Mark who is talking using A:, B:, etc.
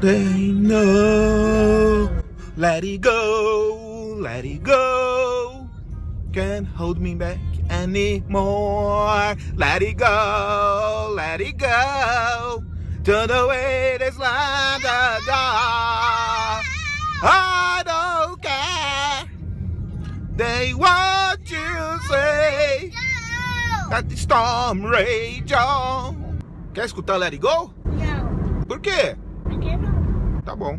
A: They know. Let it go, let it go. Can't hold me back anymore. Let it go, let it go. Turn away this line the door. I don't care. They want you say that the storm rage on. Quer escutar Let It Go?
B: Não,
A: Por quê? Tá bom.